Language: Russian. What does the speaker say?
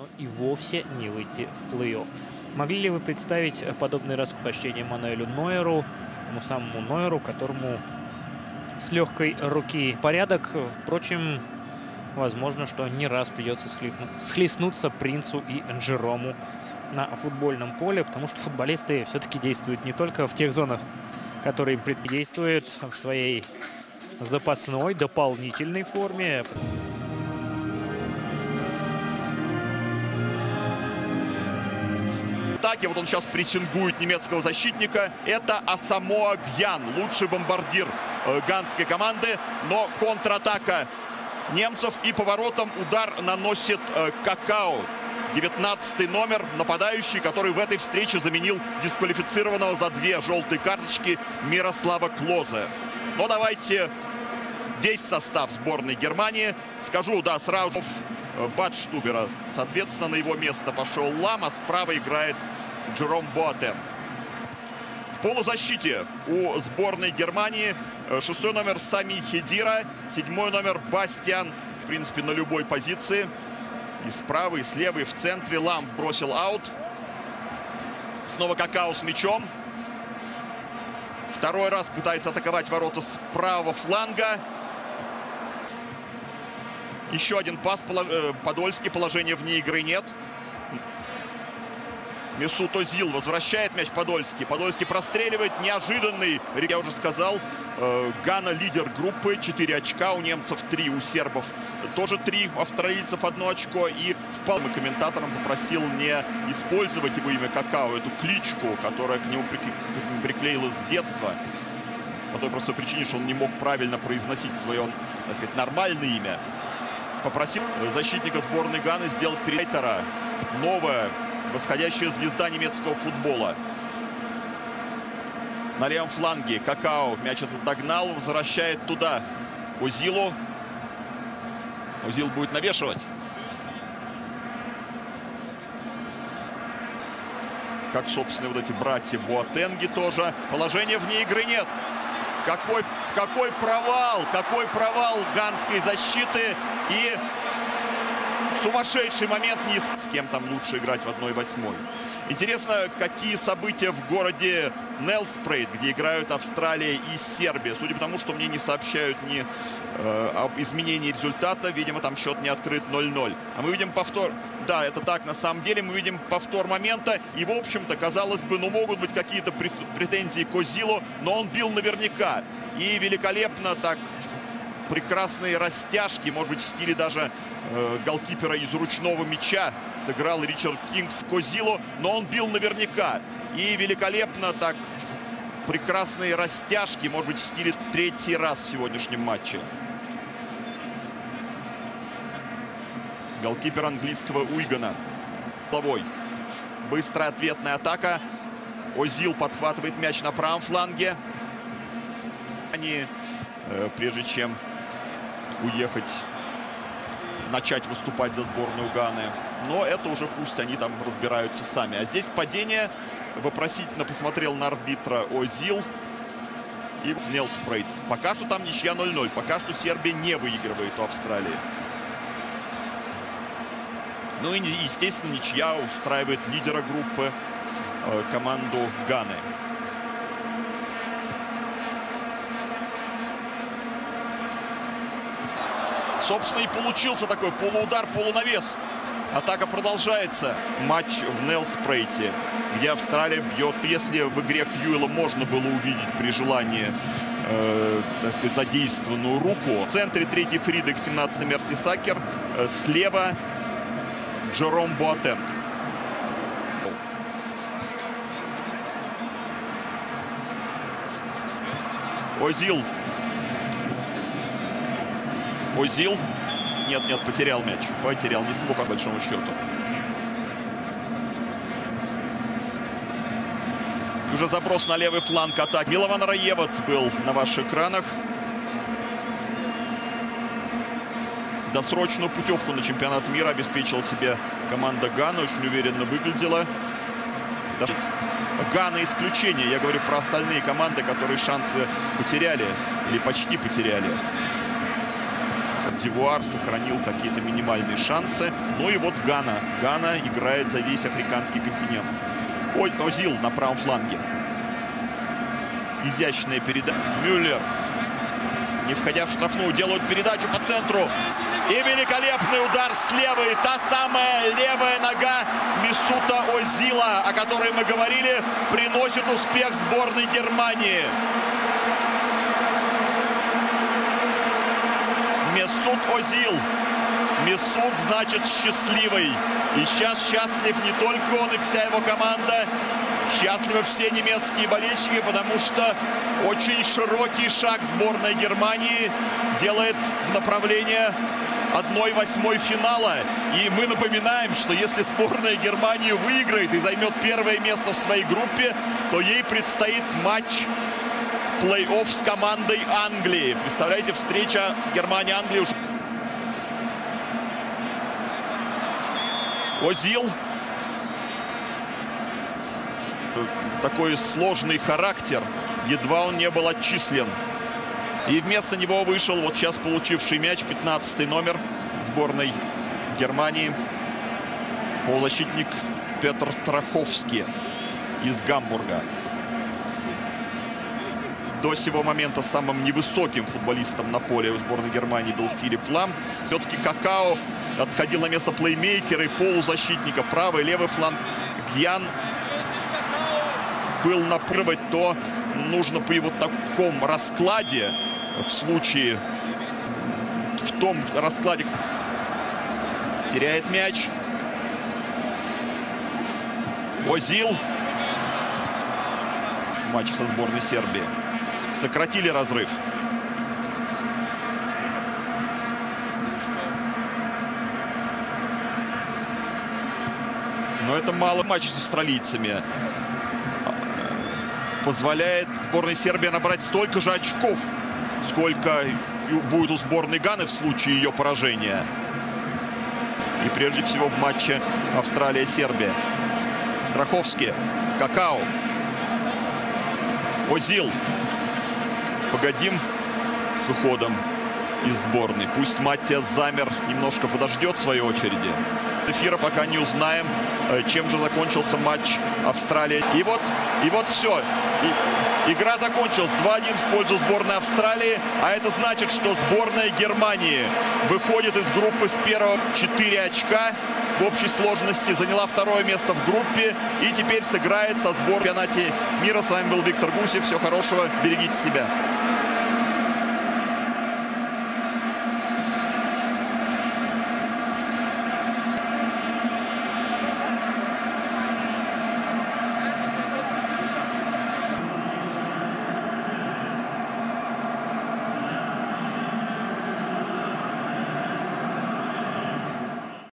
но и вовсе не выйти в плей-офф. Могли ли вы представить подобное распощение Мануэлю Нойеру, тому самому Нойеру, которому с легкой руки порядок? Впрочем, возможно, что не раз придется схлестнуться Принцу и Джерому на футбольном поле, потому что футболисты все-таки действуют не только в тех зонах, которые им в своей запасной, дополнительной форме. Атаке. Вот он сейчас прессингует немецкого защитника. Это Асамоа Гьян, лучший бомбардир э, ганской команды. Но контратака немцев и поворотом удар наносит э, Какао. 19 номер, нападающий, который в этой встрече заменил дисквалифицированного за две желтые карточки Мирослава Клозе. Но давайте весь состав сборной Германии. Скажу, да, сразу Батштубера. Соответственно, на его место пошел Лама. Справа играет Джером Боатен. В полузащите у сборной Германии э, шестой номер Сами Хедира, седьмой номер Бастиан, в принципе, на любой позиции. И справа, и слева, и в центре. Ламп бросил аут. Снова Какао с мячом. Второй раз пытается атаковать ворота с правого фланга. Еще один пас. Э, Подольский. Положения вне игры нет. Месут Озил возвращает мяч Подольский. Подольский простреливает. Неожиданный, я уже сказал, э, Гана лидер группы. 4 очка. У немцев 3, у сербов тоже 3. У австралийцев одно очко. И вполне комментатором попросил не использовать его имя Какао, эту кличку, которая к нему приклеилась с детства. По той простой причине, что он не мог правильно произносить свое, так сказать, нормальное имя. Попросил защитника сборной Ганы сделать перейтера. Новое восходящая звезда немецкого футбола. На левом фланге Какао мяч этот догнал, возвращает туда Узилу. Узил будет навешивать. Как, собственно, вот эти братья Буатенги тоже. Положения вне игры нет. Какой, какой провал, какой провал ганской защиты. И сумасшедший момент не с кем там лучше играть в 1-8. Интересно, какие события в городе Нелспрейд, где играют Австралия и Сербия. Судя по тому, что мне не сообщают ни э, об изменении результата, видимо, там счет не открыт 0-0. А мы видим повтор... Да, это так, на самом деле мы видим повтор момента. И, в общем-то, казалось бы, ну, могут быть какие-то претензии к Озилу, но он бил наверняка. И великолепно так прекрасные растяжки, может быть, в стиле даже э, голкипера из ручного мяча сыграл Ричард Кингс Козило, но он бил наверняка. И великолепно так прекрасные растяжки, может быть, в стиле третий раз в сегодняшнем матче. Голкипер английского Уигана. Головой. Быстрая ответная атака. Озил подхватывает мяч на правом фланге. Они, э, прежде чем уехать, начать выступать за сборную Ганы. Но это уже пусть они там разбираются сами. А здесь падение. Вопросительно посмотрел на арбитра Озил и Нелспрейд. Пока что там ничья 0-0. Пока что Сербия не выигрывает у Австралии. Ну и, естественно, ничья устраивает лидера группы э, команду Ганы. Собственно, и получился такой полуудар, полунавес. Атака продолжается. Матч в Нелспрейте, где Австралия бьет. Если в игре Кьюэла можно было увидеть при желании э, так сказать, задействованную руку. В центре третий Фридек, 17 Мертисакер. Э, слева Джером Буатенг. Озил Озил. Нет, нет, потерял мяч. Потерял, не смог, по большому счету. Уже заброс на левый фланг атак. Милован Раевец был на ваших экранах. Досрочную путевку на чемпионат мира обеспечила себе команда Гана. Очень уверенно выглядела. Гана исключение. Я говорю про остальные команды, которые шансы потеряли или почти потеряли. Дивуар сохранил какие-то минимальные шансы. Ну и вот Гана. Гана играет за весь африканский континент. Ой, Озил на правом фланге. Изящная передача. Мюллер, не входя в штрафную, делают передачу по центру. И великолепный удар с левой. Та самая левая нога Мисута Озила, о которой мы говорили, приносит успех сборной Германии. Месут Озил. Месут значит счастливый. И сейчас счастлив не только он и вся его команда. Счастливы все немецкие болельщики, потому что очень широкий шаг сборной Германии делает в направлении 1-8 финала. И мы напоминаем, что если сборная Германии выиграет и займет первое место в своей группе, то ей предстоит матч плей-офф с командой Англии. Представляете, встреча Германия-Англия. Озил. Такой сложный характер. Едва он не был отчислен. И вместо него вышел вот сейчас получивший мяч 15 номер сборной Германии. Полузащитник Петр Траховский из Гамбурга. До сего момента самым невысоким футболистом на поле у сборной Германии был Филипп Лам. Все-таки Какао отходил на место плеймейкера и полузащитника. Правый, левый фланг Гьян был напрывать, то нужно при вот таком раскладе, в случае, в том раскладе, теряет мяч. Озил в матче со сборной Сербии. Сократили разрыв. Но это мало матч с австралийцами. Позволяет сборной Сербии набрать столько же очков, сколько будет у сборной Ганы в случае ее поражения. И прежде всего в матче Австралия-Сербия. Траховский, Какао, Озил. Погодим с уходом из сборной. Пусть Матиас Замер немножко подождет в своей очереди. Эфира пока не узнаем, э, чем же закончился матч Австралии. И вот, и вот все. И, игра закончилась 2-1 в пользу сборной Австралии. А это значит, что сборная Германии выходит из группы с первого 4 очка. В общей сложности заняла второе место в группе. И теперь сыграет со сборной чемпионате мира. С вами был Виктор Гусев. Всего хорошего. Берегите себя.